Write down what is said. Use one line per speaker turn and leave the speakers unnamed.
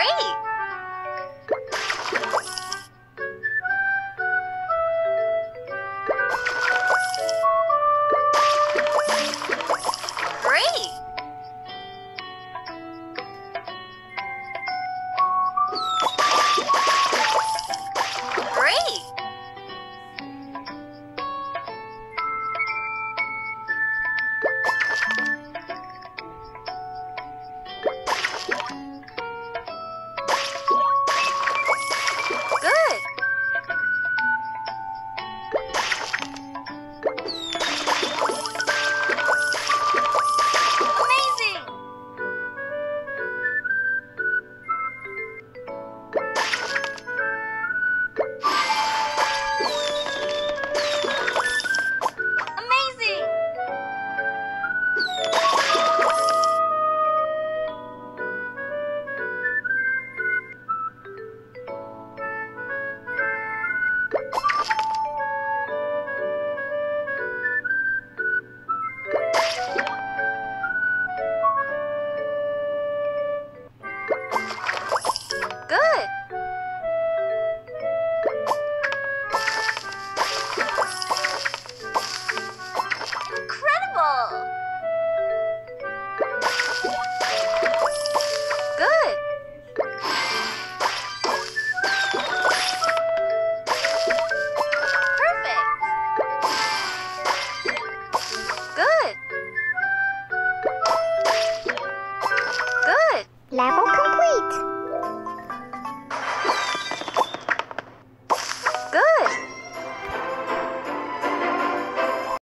great! Incredible! Good! Perfect! Good! Good!
Level complete.